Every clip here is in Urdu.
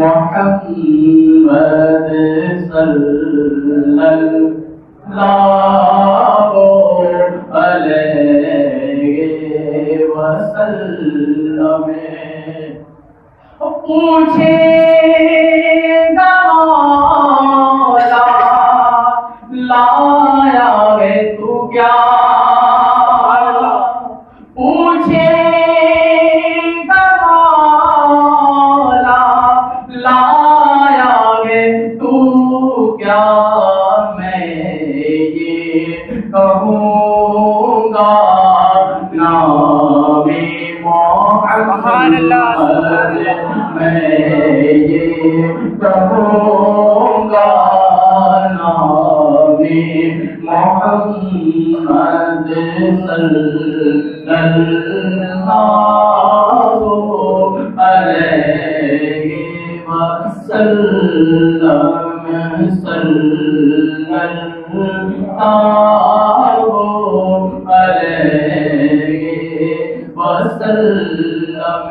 محمد صلى الله عليه وسلم پوچھے لایا ہے تو کیا لایا ہے تو کیا میں یہ کہوں گا؟ نام محمد میں یہ کہوں گا؟ نام محمد صلی اللہ وسلم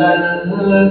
وسلم.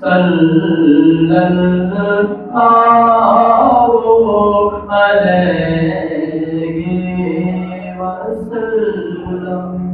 صلی اللہ علیہ وسلم.